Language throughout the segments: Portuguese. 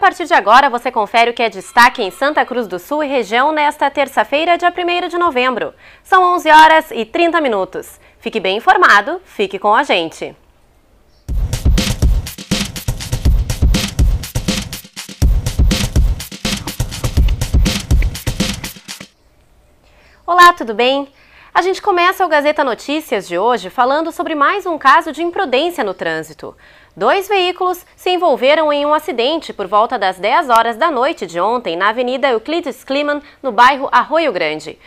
partir de agora você confere o que é destaque em Santa Cruz do Sul e região nesta terça-feira, dia 1 de novembro. São 11 horas e 30 minutos. Fique bem informado, fique com a gente. Olá, tudo bem? A gente começa o Gazeta Notícias de hoje falando sobre mais um caso de imprudência no trânsito. Dois veículos se envolveram em um acidente por volta das 10 horas da noite de ontem na Avenida Euclides Kliman, no bairro Arroio Grande.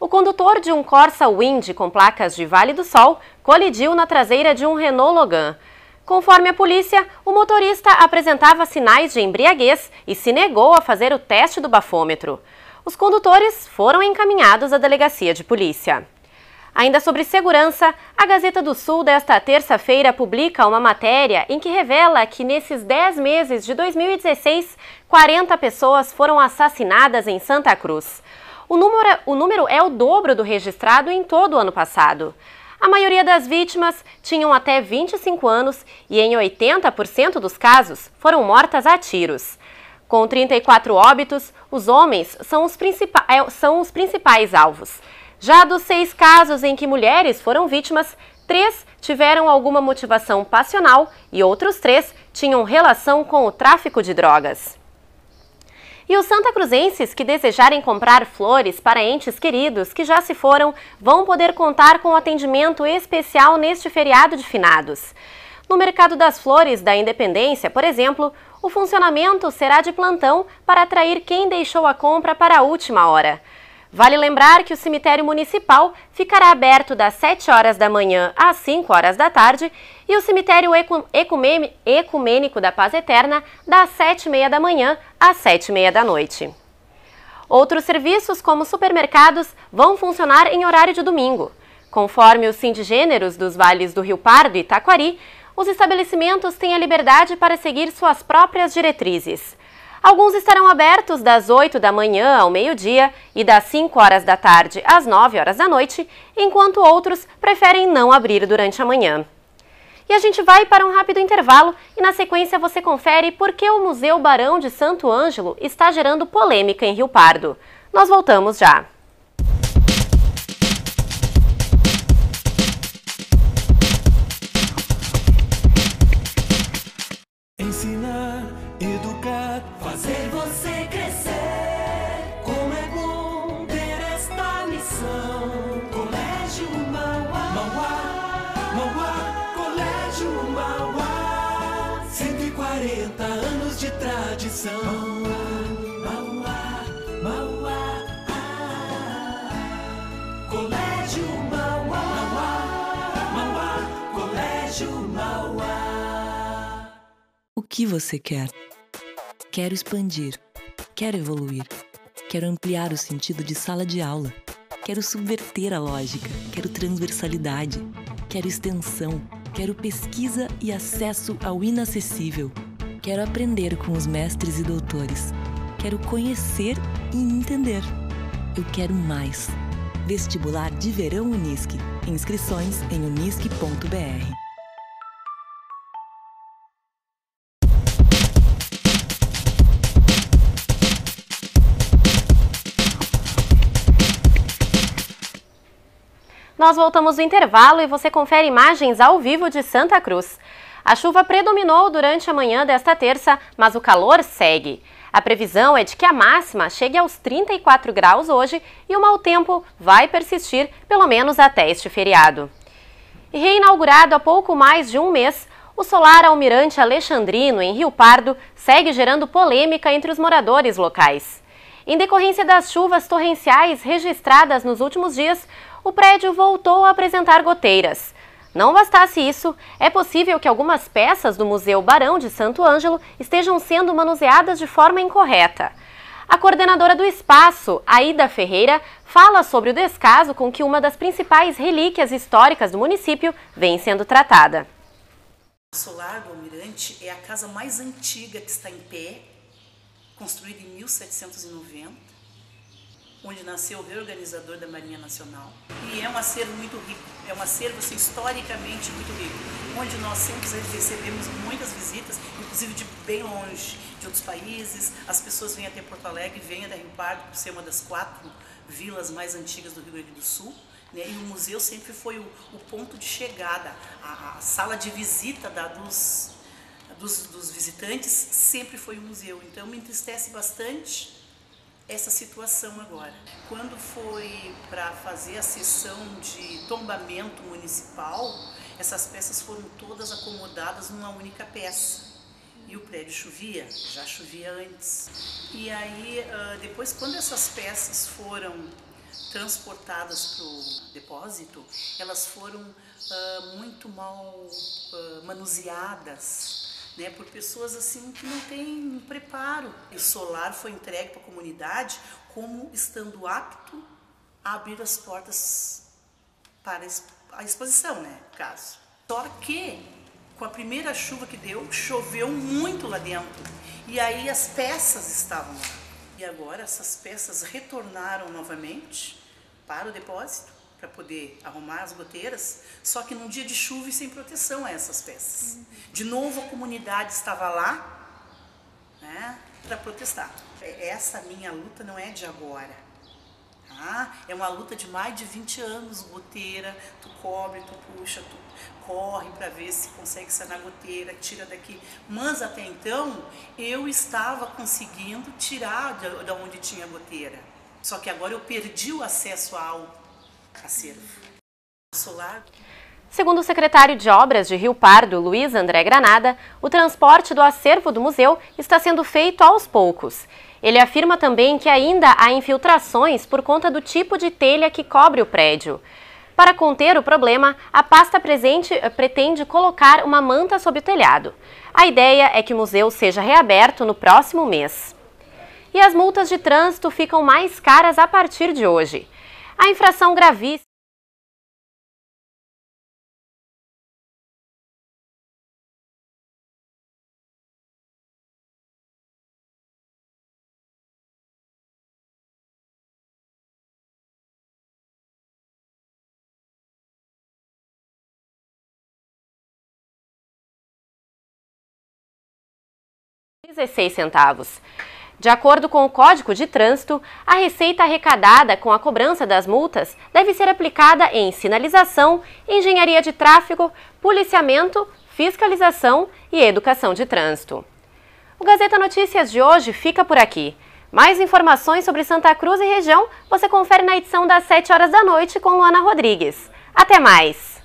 O condutor de um Corsa Wind com placas de Vale do Sol colidiu na traseira de um Renault Logan. Conforme a polícia, o motorista apresentava sinais de embriaguez e se negou a fazer o teste do bafômetro. Os condutores foram encaminhados à delegacia de polícia. Ainda sobre segurança, a Gazeta do Sul desta terça-feira publica uma matéria em que revela que nesses 10 meses de 2016, 40 pessoas foram assassinadas em Santa Cruz. O número, o número é o dobro do registrado em todo o ano passado. A maioria das vítimas tinham até 25 anos e, em 80% dos casos, foram mortas a tiros. Com 34 óbitos, os homens são os, é, são os principais alvos. Já dos seis casos em que mulheres foram vítimas, três tiveram alguma motivação passional e outros três tinham relação com o tráfico de drogas. E os santa cruzenses que desejarem comprar flores para entes queridos que já se foram vão poder contar com atendimento especial neste feriado de finados. No Mercado das Flores da Independência, por exemplo, o funcionamento será de plantão para atrair quem deixou a compra para a última hora. Vale lembrar que o cemitério municipal ficará aberto das 7 horas da manhã às 5 horas da tarde e o cemitério ecumênico da Paz Eterna das 7 e meia da manhã às 7 e meia da noite. Outros serviços, como supermercados, vão funcionar em horário de domingo. Conforme os sindigêneros dos vales do Rio Pardo e Taquari, os estabelecimentos têm a liberdade para seguir suas próprias diretrizes. Alguns estarão abertos das 8 da manhã ao meio-dia e das 5 horas da tarde às 9 horas da noite, enquanto outros preferem não abrir durante a manhã. E a gente vai para um rápido intervalo e na sequência você confere por que o Museu Barão de Santo Ângelo está gerando polêmica em Rio Pardo. Nós voltamos já. Que você quer? Quero expandir. Quero evoluir. Quero ampliar o sentido de sala de aula. Quero subverter a lógica. Quero transversalidade. Quero extensão. Quero pesquisa e acesso ao inacessível. Quero aprender com os mestres e doutores. Quero conhecer e entender. Eu quero mais. Vestibular de Verão Unisque. Inscrições em unisque.br. Nós voltamos do intervalo e você confere imagens ao vivo de Santa Cruz. A chuva predominou durante a manhã desta terça, mas o calor segue. A previsão é de que a máxima chegue aos 34 graus hoje e o mau tempo vai persistir pelo menos até este feriado. Reinaugurado há pouco mais de um mês, o solar Almirante Alexandrino, em Rio Pardo, segue gerando polêmica entre os moradores locais. Em decorrência das chuvas torrenciais registradas nos últimos dias, o prédio voltou a apresentar goteiras. Não bastasse isso, é possível que algumas peças do Museu Barão de Santo Ângelo estejam sendo manuseadas de forma incorreta. A coordenadora do espaço, Aida Ferreira, fala sobre o descaso com que uma das principais relíquias históricas do município vem sendo tratada. O do Almirante é a casa mais antiga que está em pé, construída em 1790 onde nasceu o reorganizador da Marinha Nacional. E é um acervo muito rico, é um acervo assim, historicamente muito rico, onde nós sempre recebemos muitas visitas, inclusive de bem longe, de outros países. As pessoas vêm até Porto Alegre, vêm até Rio Pardo, por ser uma das quatro vilas mais antigas do Rio Grande do Sul. Né? E o museu sempre foi o, o ponto de chegada, a, a, sala de visita da, dos, dos, dos visitantes sempre foi o museu. Então me entristece bastante essa situação agora. Quando foi para fazer a sessão de tombamento municipal, essas peças foram todas acomodadas numa única peça. E o prédio chovia, já chovia antes. E aí, depois, quando essas peças foram transportadas para o depósito, elas foram muito mal manuseadas, né, por pessoas assim que não têm preparo. O solar foi entregue para a comunidade como estando apto a abrir as portas para a exposição, né, caso. Só que com a primeira chuva que deu, choveu muito lá dentro. E aí as peças estavam lá. E agora essas peças retornaram novamente para o depósito para poder arrumar as goteiras, só que num dia de chuva e sem proteção a essas peças. De novo a comunidade estava lá né, para protestar. É, essa minha luta não é de agora. Tá? É uma luta de mais de 20 anos, goteira, tu cobre, tu puxa, tu corre para ver se consegue sanar goteira, tira daqui. Mas até então eu estava conseguindo tirar de onde tinha goteira. Só que agora eu perdi o acesso ao acervo. Segundo o secretário de Obras de Rio Pardo, Luiz André Granada, o transporte do acervo do museu está sendo feito aos poucos. Ele afirma também que ainda há infiltrações por conta do tipo de telha que cobre o prédio. Para conter o problema, a pasta presente eh, pretende colocar uma manta sob o telhado. A ideia é que o museu seja reaberto no próximo mês. E as multas de trânsito ficam mais caras a partir de hoje. A infração gravíssima dezesseis centavos. De acordo com o Código de Trânsito, a receita arrecadada com a cobrança das multas deve ser aplicada em sinalização, engenharia de tráfego, policiamento, fiscalização e educação de trânsito. O Gazeta Notícias de hoje fica por aqui. Mais informações sobre Santa Cruz e região você confere na edição das 7 horas da noite com Luana Rodrigues. Até mais!